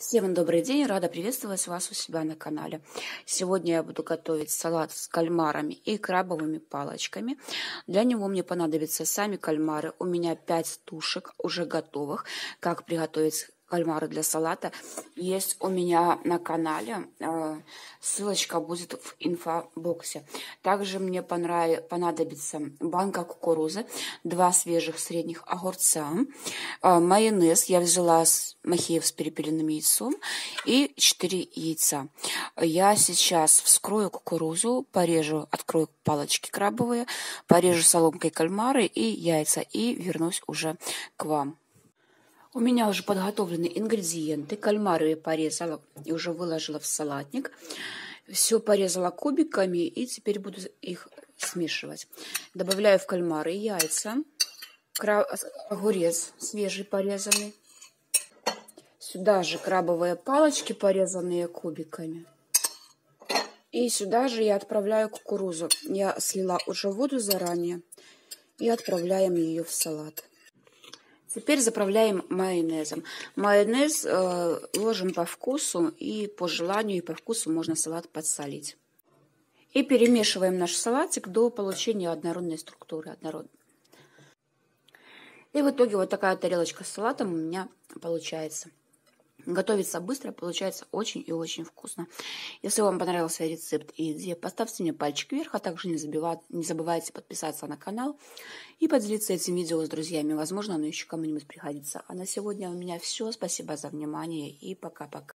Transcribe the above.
Всем добрый день, рада приветствовать вас у себя на канале. Сегодня я буду готовить салат с кальмарами и крабовыми палочками. Для него мне понадобятся сами кальмары. У меня 5 тушек уже готовых. Как приготовить кальмары для салата есть у меня на канале. Э, ссылочка будет в инфобоксе. Также мне понадобится банка кукурузы, два свежих средних огурца, э, майонез. Я взяла махеев с перепелиным яйцом и 4 яйца. Я сейчас вскрою кукурузу, порежу, открою палочки крабовые, порежу соломкой кальмары и яйца и вернусь уже к вам. У меня уже подготовлены ингредиенты. Кальмары я порезала и уже выложила в салатник. Все порезала кубиками и теперь буду их смешивать. Добавляю в кальмары яйца, огурец свежий порезанный. Сюда же крабовые палочки, порезанные кубиками. И сюда же я отправляю кукурузу. Я слила уже воду заранее и отправляем ее в салат. Теперь заправляем майонезом. Майонез э, ложим по вкусу и по желанию и по вкусу можно салат подсолить. И перемешиваем наш салатик до получения однородной структуры. Однородной. И в итоге вот такая тарелочка с салатом у меня получается. Готовится быстро, получается очень и очень вкусно. Если вам понравился рецепт и идея, поставьте мне пальчик вверх, а также не, забивать, не забывайте подписаться на канал и поделиться этим видео с друзьями. Возможно, оно еще кому-нибудь пригодится. А на сегодня у меня все. Спасибо за внимание и пока-пока.